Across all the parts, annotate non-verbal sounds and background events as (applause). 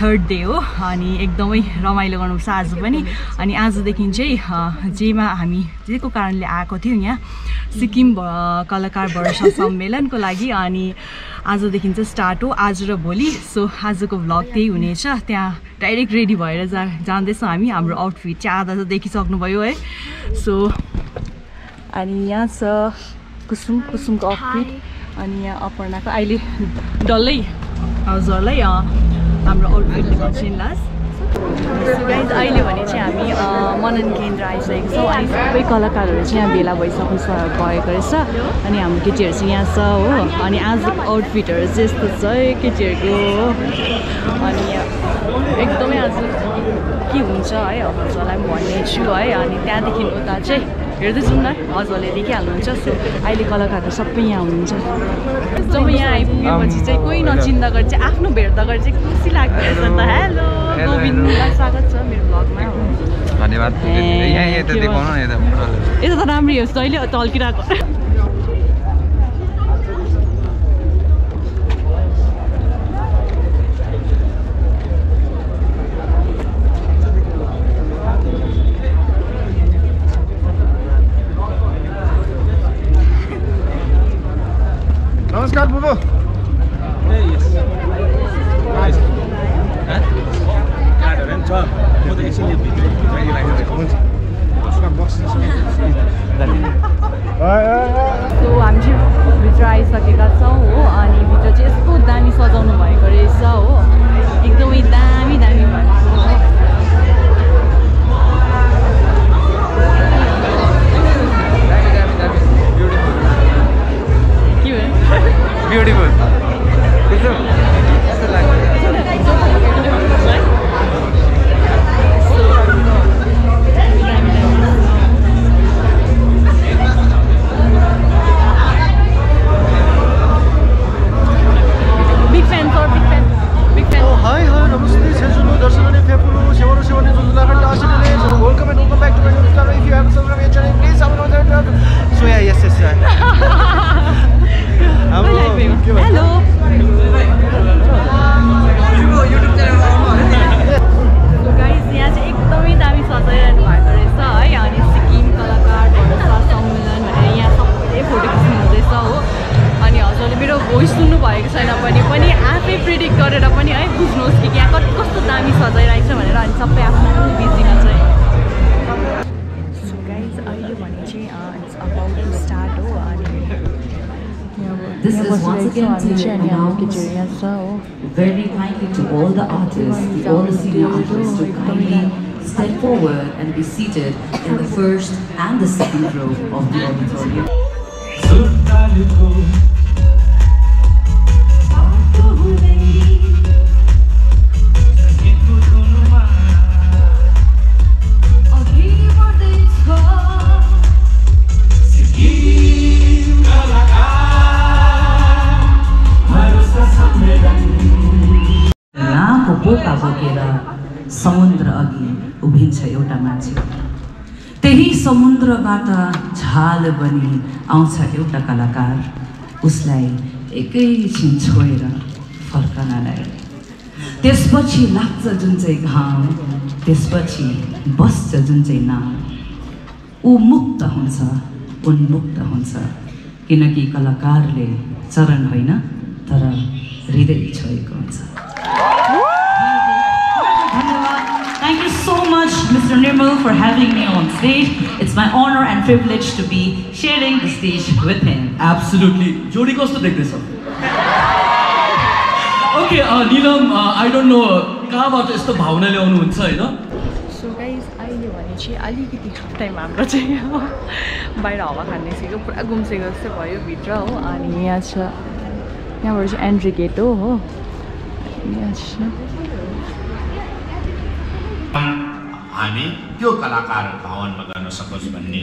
Third day हो अनि एकदमै रमाइलो गर्नुपर्छ आज पनि। अनि आजदेखि चाहिँ जेमा हामी जेको कारणले आएको थियौँ यहाँ सिक्किम कलाकार वर्ष सम्मेलनको लागि अनि आजदेखि चाहिँ स्टार्ट हो आज र भोलि। सो आजको भ्लग त्यही हुनेछ। त्यहाँ डाइरेक्ट रेडी भएर जा जाँदैछौँ हामी हाम्रो आउटफिट चाहिँ आधा त देखिसक्नुभयो है। सो अनि यहाँ छ कुसुम कुसुमको आउटफिट अनि यहाँ अपर्णाको अहिले डल्लै हजुरलाई हाम्रो आउटफिट देखाउँछु नि लास्ट सो गाइज अहिले भने चाहिँ हामी मनन केन्द्र आइसकेको छौँ अनि सबै कलाकारहरू चाहिँ यहाँ भेला भइसक्नु छ भएको रहेछ। अनि हाम्रो केटीहरू चाहिँ यहाँ छ हो। अनि आजको आउटफिटहरू चाहिँ यस्तो छ है केटीहरूको अनि एकदमै आज के हुन्छ है हजुरलाई पनि भन्नेछु है। अनि त्यहाँदेखि उता चाहिँ हेर्दै जाउँ न। हजुरले देखिहाल्नुहुन्छ। सो अहिले कलाकारहरू सबै यहाँ हुनुहुन्छ। जब यहाँ आइपुगेपछि चाहिँ कोही नचिन्दा गरी चाहिँ आफ्नो भेट्दा गरी चाहिँ खुसी लाग्दो रहेछ त। हेलो। गोविन्दलाई स्वागत छ मेरो ब्लगमा धन्यवाद यता त राम्रै हो जहिले टल्किरहेको सो हामी चाहिँ भित्र आइसकेका छौँ हो अनि भित्र चाहिँ यस्तो दामी सजाउनु भएको रहेछ हो। एकदमै दामी दामी भएको हो। के भयो? (laughs) Beautiful I would like to announce very kindly to all the artists, the, all the senior artists to kindly step forward and be seated in the first and the second row of the auditorium. पोका बोकेर समुद्र अघि उभिन्छ एउटा मान्छे। त्यही समुद्रबाट झाल बनी आउँछ एउटा कलाकार। उसलाई एकैछिन छोएर फर्कनलाई। त्यसपछि लाग्छ जुन चाहिँ घाम त्यसपछि बस्छ जुन चाहिँ नाम। ऊ मुक्त हुन्छ उन्मुक्त हुन्छ। किनकि कलाकारले चरण होइन तर हृदय छोएको हुन्छ। Mr. Nirmal, for having me on stage. It's my honor and privilege to be sharing the stage with him. Absolutely जोडी कस्तो देख्दैछ okay Neelam I don't know कहाँबाट यस्तो भावना ल्याउनुहुन्छ होइन सो गाइज अहिले भने चाहिँ अलिकति टाइम हाम्रो चाहिँ हो बाहिर हावा खानिसक्यो पुरा घुम्सेको जस्तो भयो भित्र हो अनि यहाँ छ यहाँबाट चाहिँ एन्ट्री गेट हो हो यहाँ छ हामी त्यो कलाकार भवनमा गर्न सकोस् भन्ने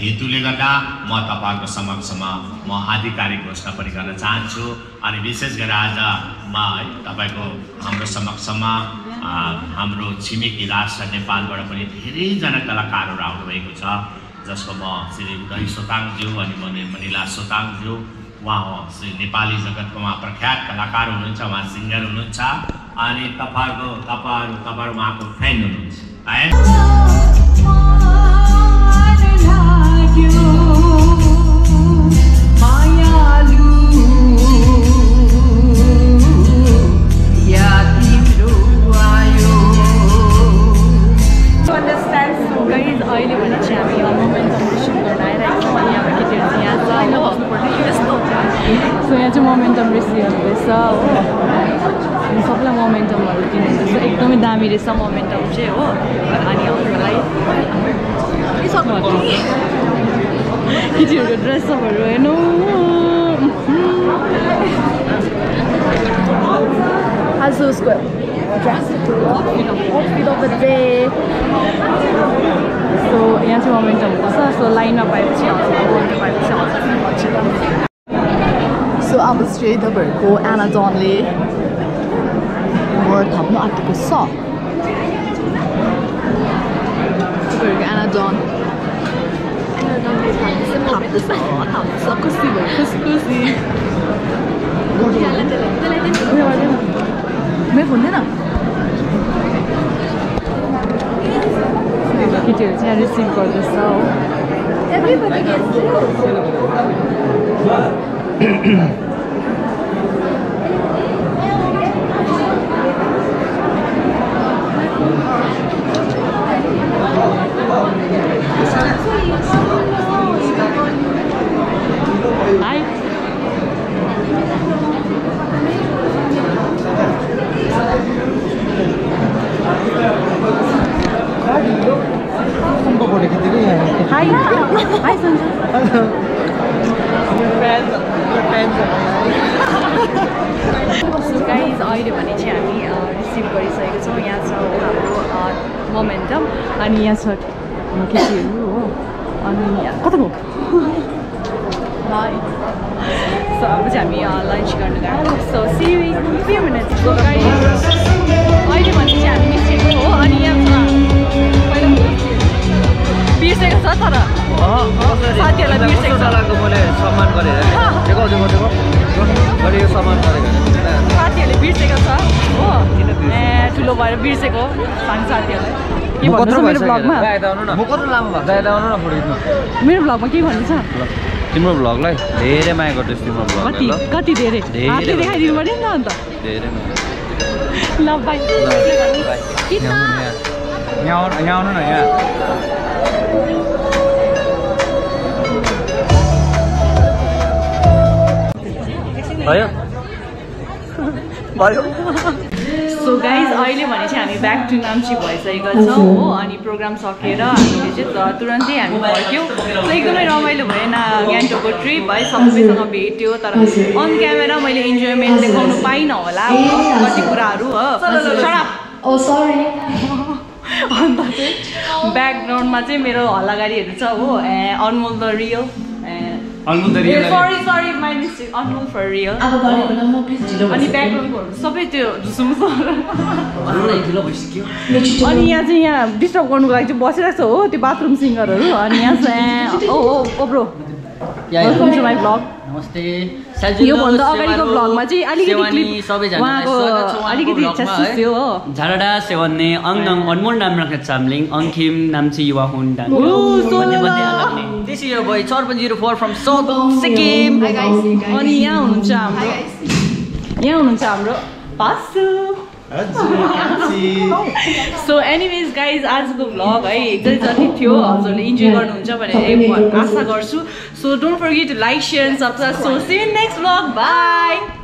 हेतुले गर्दा म तपाईँहरूको समक्षमा म आधिकारिक घोषणा पनि गर्न चाहन्छु अनि विशेष गरेर आज म है तपाईँको हाम्रो समक्षमा हाम्रो छिमेकी राष्ट्र नेपालबाट पनि धेरैजना कलाकारहरू आउनुभएको छ जसको म श्री उदय सोताङज्यू अनि मनिला सोताङज्यू उहाँ हो श्री नेपाली जगतको उहाँ प्रख्यात कलाकार हुनुहुन्छ उहाँ सिङ्गर हुनुहुन्छ अनि तपाईँहरूको तपाईँहरू तपाईँहरू उहाँको फ्यान हुनुहुन्छ। है केटीहरूको ड्रेसअपहरू हेर्नु आज उसको outfit of the day. So यहाँ चाहिँ मोमेन्टम हुँदैछ सो लाइनमा पाएपछि आउँछ मोमेन्टम पाएपछि आउँछ सो अब चाहिँ तपाईँहरूको एनाजनले वर थप्नु आँटेको छ तपाईँहरूको एनाजन थाप्दैछ थाप्दैछ खुसी भयो खुसी खुसी मेरो हुँदैन केटीहरू चाहिँ रिसिभ गर्दैछ हो hi hi hi Sanju guys अहिले भने चाहिँ हामी रिसिभ गरिसकेको छौँ। यहाँ छ हाम्रो मोमेन्टम अनि यहाँ छ केटीहरू हो। अनि कता हाई सो अब चाहिँ हामी लन्च गर्नु गएको so see few minutes so guys अहिले भने चाहिँ हामी निस्केको हो। अनि यहाँ बिर्सेको छ तर साथीहरूलाई बिर्सेको छ मैले सम्मान मैले यो सम्मान गरेको साथीहरूले बिर्सेको छ हो ए ठुलो भएर बिर्सेको साथीहरूलाई के भन्नु छ मेरो ब्लगमा मेरो ब्लगमा के भन्नु छ तिम्रो भ्लगलाई धेरै माया गर्दैछु तिम्रो कति कति धेरै धेरै हातले देखाइदिनु पऱ्यो नि त अन्त धेरै ल बाई यहाँ आउनु न यहाँ भयो? भयो। सो गाइज अहिले भने चाहिँ हामी ब्याक टु नाम्ची भइसकेका छौँ हो अनि प्रोग्राम सकेर हामीले चाहिँ त- तुरन्तै हामी फर्क्यौँ। सो एकदमै रमाइलो भयो न गान्तोकको ट्रिप है सबैसँग भेट्यो तर अन क्यामेरा मैले इन्जोयमेन्ट देखाउनु पाइनँ होला। कति कुराहरू हो! Oh. (laughs) अन्त चाहिँ ब्याकग्राउन्डमा चाहिँ मेरो हल्लागाडीहरू छ हो ए Anmol the real. Anmol the real sorry sorry my mistake Anmol for real अब गरेको बेलामा प्लिज ढिलो अनि ब्याकग्राउन्डकोहरू सबै त्यो झुसुमुसु ढिलो भइसक्यो। अनि यहाँ चाहिँ यहाँ डिस्टर्ब गर्नुको लागि चाहिँ बसिरहेको छ हो त्यो बाथरुम सिङ्गरहरू अनि यहाँ चाहिँ oh oh oh bro welcome to my blog नमस्ते। योभन्दा अगाडिको भ्लगमा चाहिँ अलिकति सेवानी क्लिप सबैजनालाई उहाँको स्वागत छ उहाँको अलिकति इच्छा भ्लगमा, है। सुस्यो हो। झाडा सेवन्ने अङ्गङ अनमोल नाम राख्ने चामलिङ अङ्खिम नाम्ची युवा हुन् भन्ने भन्ने this is boy चर्पन zero four from south Sikkim अनि यहाँ हुनुहुन्छ हाम्रो यहाँ हुनुहुन्छ हाम्रो पासु सो एनिवेज गाइज आजको भ्लग है जति जति थियो हजुरले इन्जोय गर्नुहुन्छ भनेर आशा गर्छु so don't forget to like share and subscribe so see next vlog bye